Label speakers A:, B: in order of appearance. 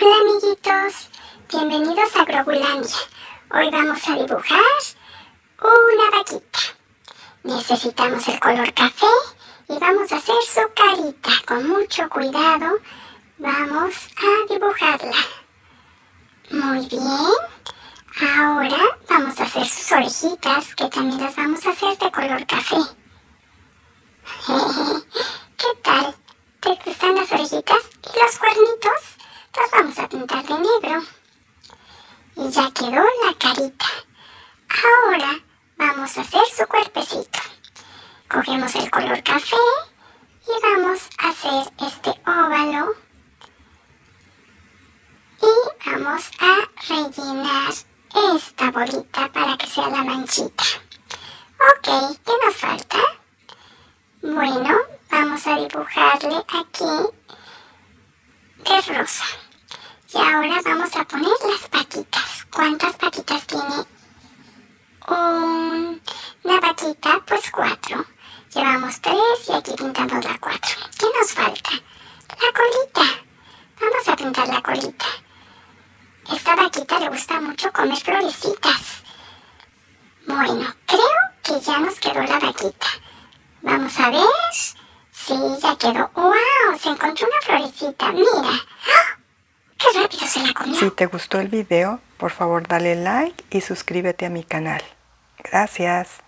A: Hola amiguitos, bienvenidos a Grogulandia. Hoy vamos a dibujar una vaquita. Necesitamos el color café y vamos a hacer su carita. Con mucho cuidado vamos a dibujarla. Muy bien. Ahora vamos a hacer sus orejitas que también las vamos a hacer de color café. ¿Qué tal? ¿Te gustan las orejitas y los cuernitos? Vamos a pintar de negro. Y ya quedó la carita. Ahora vamos a hacer su cuerpecito. Cogemos el color café y vamos a hacer este óvalo. Y vamos a rellenar esta bolita para que sea la manchita. Ok, ¿qué nos falta? Bueno, vamos a dibujarle aquí de rosa. Y ahora vamos a poner las patitas. ¿Cuántas patitas tiene una patita? Pues cuatro. Llevamos tres y aquí pintamos la cuatro. ¿Qué nos falta? La colita. Vamos a pintar la colita. Esta vaquita le gusta mucho comer florecitas. Bueno, creo que ya nos quedó la vaquita. Vamos a ver. Sí, ya quedó. ¡Wow! Se encontró una florecita. Mira. ¡Ah! ¡Qué rápido se la comió!
B: Si te gustó el video, por favor dale like y suscríbete a mi canal. Gracias.